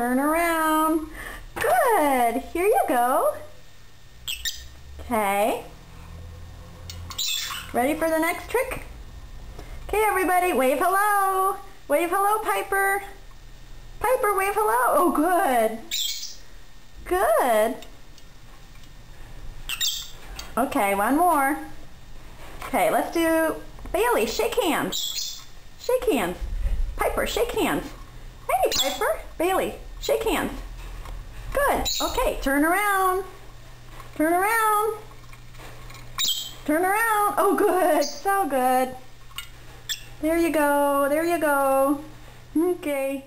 Turn around. Good. Here you go. Okay. Ready for the next trick? Okay, everybody. Wave hello. Wave hello, Piper. Piper, wave hello. Oh, good. Good. Okay, one more. Okay, let's do Bailey, shake hands. Shake hands. Piper, shake hands. Hey, Piper. Bailey, shake hands. Good. Okay, turn around. Turn around. Turn around. Oh, good. So good. There you go. There you go. Okay.